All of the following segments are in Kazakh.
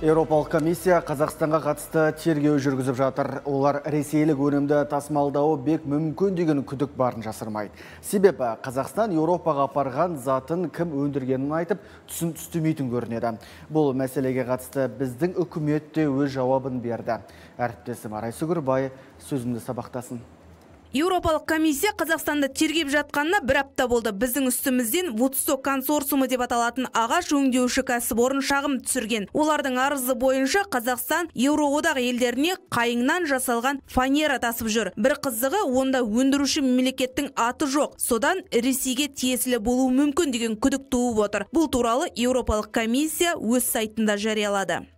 Еуропалық комиссия Қазақстанға қатысты тергеу жүргізіп жатыр. Олар ресейлік өнімді тасымалдауы бек мүмкін деген күдік барын жасырмайды. Себебі Қазақстан Еуропаға апарған затын кім өндіргенін айтып, түсін түстемейтін көрінеді. Бұл мәселеге қатысты біздің үкімет те өз жауабын берді. Әріптесім Арай Сүгірбай сөзімді сабақтасын. Еуропалық комиссия Қазақстанды тергеп жатқанына бір апта болды. Біздің үстімізден Вудсток консорциумы деп аталатын ағаш өңдеуші кәсіпорын шағым түсірген. Олардың арызы бойынша Қазақстан Еуроодақ елдеріне қайыңнан жасалған фанера тасып жүр. Бір қызығы онда өндіруші мемлекеттің аты жоқ. Содан Ресейге тиесілі болуы мүмкін деген күдік туып отыр. Бұл туралы Еуропалық комиссия өз сайтында жариялады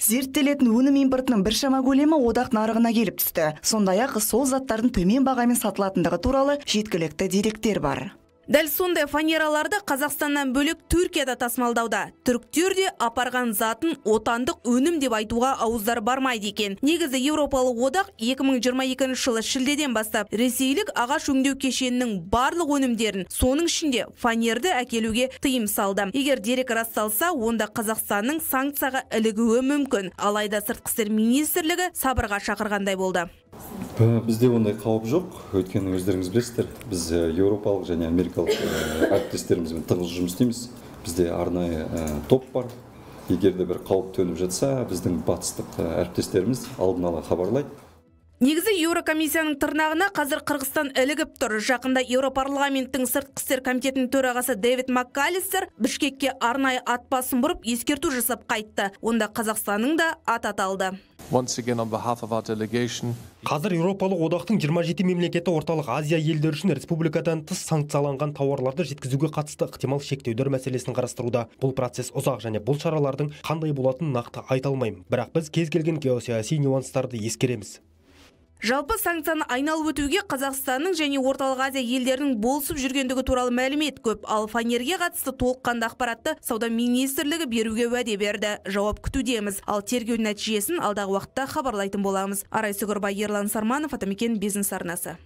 зерттелетін өнім импортының біршама көлемі одақ нарығына келіп түсті. Сондай ақ сол заттардың төмен бағамен сатылатындығы туралы жеткілікті деректер бар. Дәл сондай фанераларды Қазақстаннан бөлек Түркияда тасымалдауда. Түріктер де апарған затын отандық өнім деп айтуға ауыздар бармайды екен. Негізі Еуропалық одақ 2022 жылы шілдеден бастап ресейлік ағаш өңдеу кешенінің барлық өнімдерін, соның ішінде фанерді әкелуге тыйым салды. Егер дерек расталса, онда Қазақстанның санкцияға ілігуі мүмкін. Алайда сыртқы істер министрлігі сабырға шақырғандай болды. Бізде ондай қауіп жоқ өйткені өздеріңіз білесіздер біз еуропалық және америкалық әріптестерімізбен тығыз жұмыс істейміз бізде арнайы топ бар егер де бір қауіп төніп жатса біздің батыстық әріптестеріміз алдын ала хабарлайды Негізі Еурокомиссияның тырнағына қазір Қырғызстан ілігіп тұр. Жақында Еуропарламенттің сыртқы істер комитетінің төрағасы Дэвид Маккалистер Бішкекке арнайы ат басын бұрып ескерту жасап қайтты. Онда Қазақстанның да ат аталды. Қазір Еуропалық одақтың 27 мемлекеті орталық Азия елдері үшін республикадан тыс санкцияланған тауарларды жеткізуге қатысты ықтимал шектеулер мәселесін қарастыруда. Бұл процесс ұзақ және бұл шаралардың қандай болатынын нақты айта алмаймын. Бірақ біз кез келген геосаяси нюанстарды ескереміз. Жалпы санкцияны айналып өтуге Қазақстанның және орталық Азия елдерінің болысып жүргендігі туралы мәлімет көп. Ал фанерге қатысты толыққанды ақпаратты сауда министрлігі беруге уәде берді. Жауап күтудеміз. Ал тергеу нәтижесін алдағы уақытта хабарлайтын боламыз. Арай Сүгірбай Ерлан Сарманов, Атамекен бизнес арнасы.